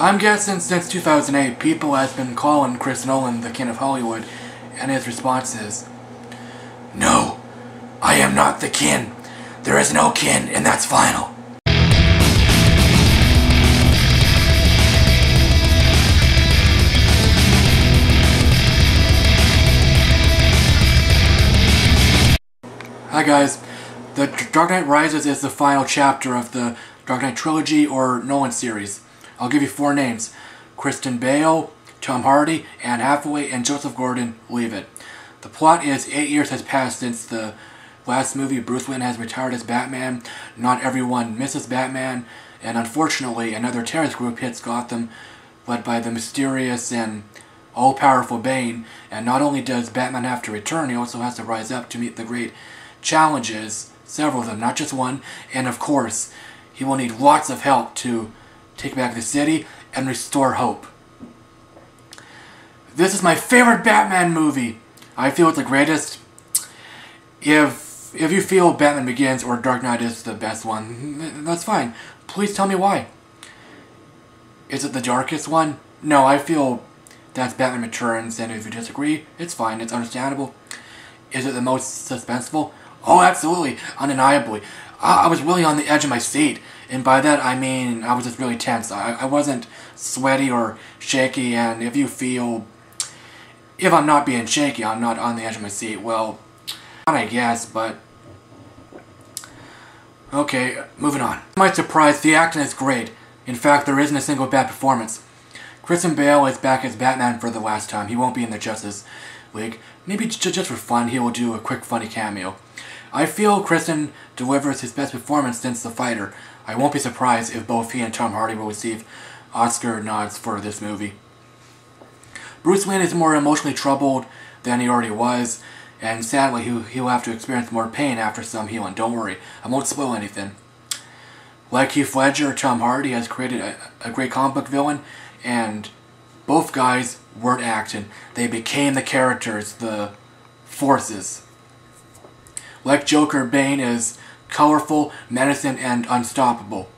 I'm guessing since 2008, people has been calling Chris Nolan the king of Hollywood, and his response is, No, I am not the kin. There is no kin, and that's final. Hi guys, The Dark Knight Rises is the final chapter of the Dark Knight trilogy or Nolan series. I'll give you four names. Christian Bale, Tom Hardy, Anne Hathaway, and Joseph Gordon-Levitt. The plot is eight years has passed since the last movie. Bruce Wayne has retired as Batman. Not everyone misses Batman. And unfortunately, another terrorist group hits Gotham, led by the mysterious and all-powerful Bane. And not only does Batman have to return, he also has to rise up to meet the great challenges, several of them, not just one, and of course, he will need lots of help to take back the city and restore hope. This is my favorite Batman movie. I feel it's the greatest. If if you feel Batman Begins or Dark Knight is the best one, that's fine. Please tell me why. Is it the darkest one? No, I feel that's Batman Returns, and if you disagree, it's fine, it's understandable. Is it the most suspenseful? Oh, absolutely, undeniably. I, I was really on the edge of my seat, and by that I mean I was just really tense. I, I wasn't sweaty or shaky, and if you feel, if I'm not being shaky, I'm not on the edge of my seat, well, I guess, but Okay, moving on. My surprise, the acting is great. In fact, there isn't a single bad performance. Christian Bale is back as Batman for the last time. He won't be in the Justice League. Maybe just for fun, he will do a quick funny cameo. I feel Christian delivers his best performance since The Fighter. I won't be surprised if both he and Tom Hardy will receive Oscar nods for this movie. Bruce Wayne is more emotionally troubled than he already was, and sadly he, he'll have to experience more pain after some healing. Don't worry, I won't spoil anything. Like Heath Ledger, Tom Hardy has created a, a great comic book villain, and both guys weren't acting. They became the characters, the forces. Like Joker, Bane is colorful, menacing, and unstoppable.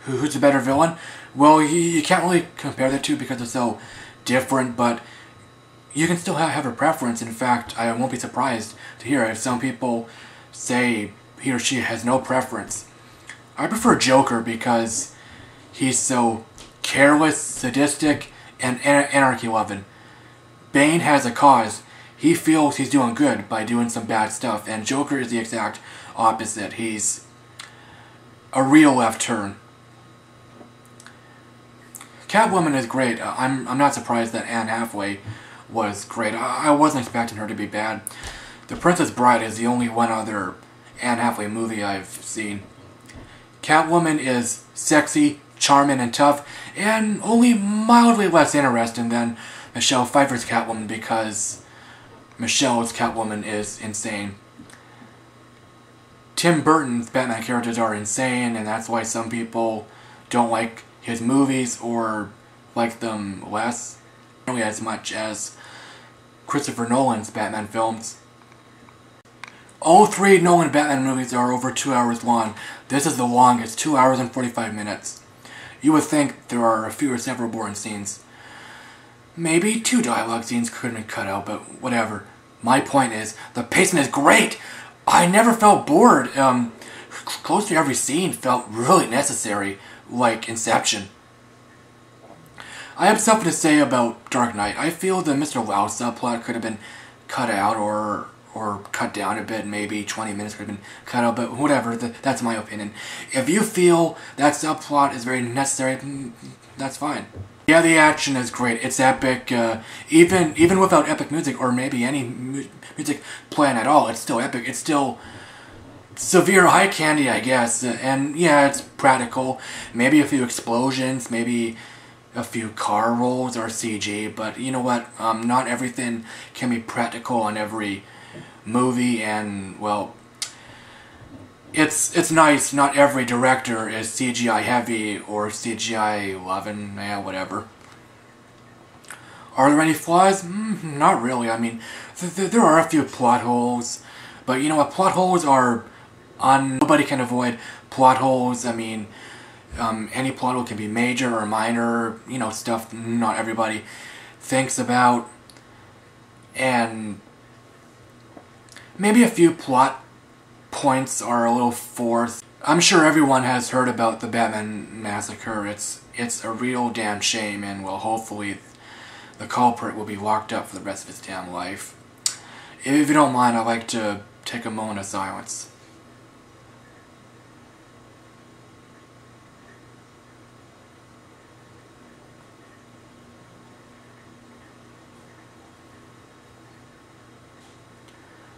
Who's a better villain? Well, you, you can't really compare the two because they're so different, but you can still have, have a preference. In fact, I won't be surprised to hear if some people say he or she has no preference. I prefer Joker because he's so careless, sadistic, and anarchy-loving. Bane has a cause. He feels he's doing good by doing some bad stuff, and Joker is the exact opposite. He's a real left turn. Catwoman is great. Uh, I'm, I'm not surprised that Anne Hathaway was great. I, I wasn't expecting her to be bad. The Princess Bride is the only one other Anne Hathaway movie I've seen. Catwoman is sexy, charming, and tough, and only mildly less interesting than Michelle Pfeiffer's Catwoman because Michelle's Catwoman is insane. Tim Burton's Batman characters are insane, and that's why some people don't like his movies or like them less, nearly as much as Christopher Nolan's Batman films. All three Nolan Batman movies are over two hours long. This is the longest, two hours and 45 minutes. You would think there are a few or several boring scenes. Maybe two dialogue scenes could have been cut out, but whatever. My point is, the pacing is great! I never felt bored. Um, close to every scene felt really necessary, like Inception. I have something to say about Dark Knight. I feel the Mr. Lau subplot could have been cut out or or cut down a bit, maybe 20 minutes could have been cut out, but whatever, that's my opinion. If you feel that subplot is very necessary, mm, that's fine. Yeah, the action is great. It's epic. Uh, even even without epic music, or maybe any mu music playing at all, it's still epic. It's still severe high candy, I guess. And yeah, it's practical. Maybe a few explosions, maybe a few car rolls or CG, but you know what? Um, not everything can be practical on every movie, and well, it's it's nice. Not every director is CGI heavy or CGI loving, yeah, whatever. Are there any flaws? Mm, not really. I mean, th th there are a few plot holes, but you know what? Plot holes are on. Nobody can avoid plot holes. I mean, Um, any plot hole can be major or minor, you know, stuff not everybody thinks about. And maybe a few plot points are a little forced. I'm sure everyone has heard about the Batman massacre. It's it's a real damn shame and well hopefully the culprit will be locked up for the rest of his damn life. If you don't mind, I'd like to take a moment of silence.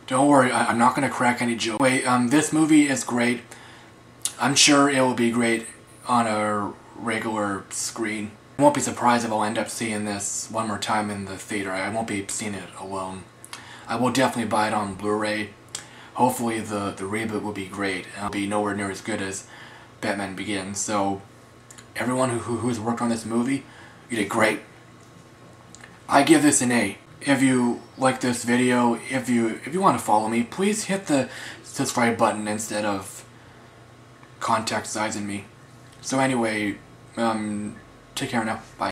Don't worry, I am not going to crack any joke. Wait, um, this movie is great. I'm sure it will be great on a regular screen. I won't be surprised if I'll end up seeing this one more time in the theater. I won't be seeing it alone. I will definitely buy it on Blu-ray. Hopefully the, the reboot will be great. It'll be nowhere near as good as Batman Begins. So, everyone who, who's worked on this movie, you did great. I give this an A if you like this video, if you if you want to follow me, please hit the subscribe button instead of contact sizing me. So anyway, um, take care now. Bye.